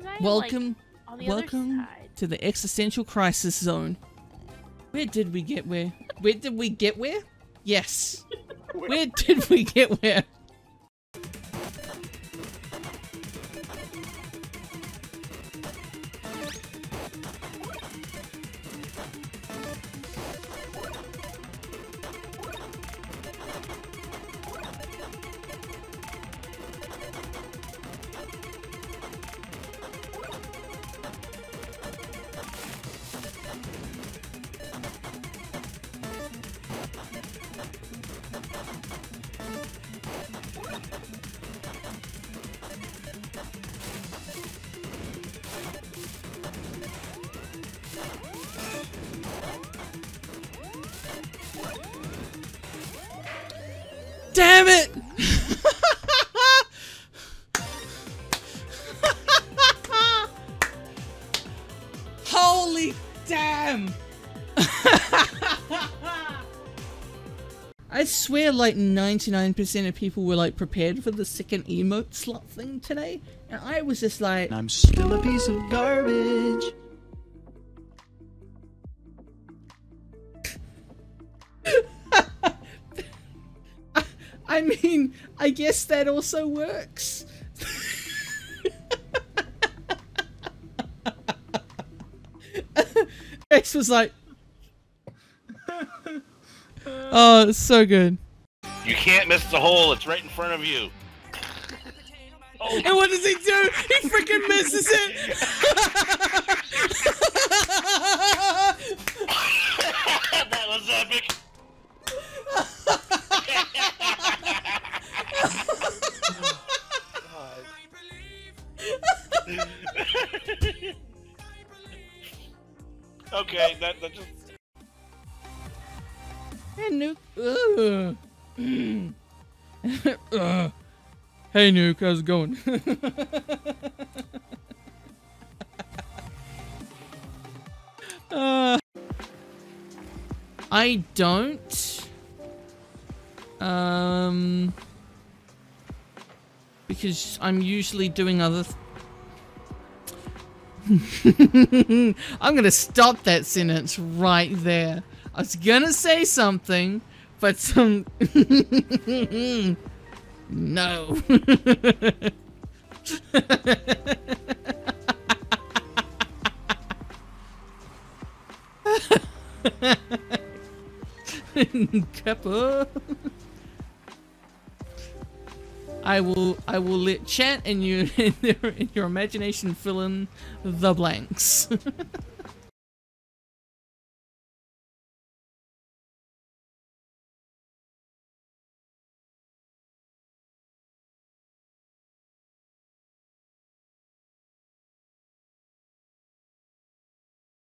guys. I Welcome, like, on the welcome other side. to the existential crisis zone. Where did we get where? Where did we get where? Yes. Where did we get where? Damn it! Holy damn! I swear like 99% of people were like prepared for the second emote slot thing today. And I was just like, I'm still a piece of garbage. I mean, I guess that also works. Rex was like, "Oh, it's so good." You can't miss the hole. It's right in front of you. And what does he do? He freaking misses it. okay, that, that just. Hey, Nuke. Ugh. Hey, Nuke. How's it going? uh, I don't. Um. Because I'm usually doing other. I'm gonna stop that sentence right there. I was gonna say something, but some. no. Kappa. I will I will let chat and you and your imagination fill in the blanks.